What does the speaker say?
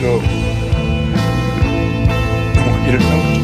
go. I want you to know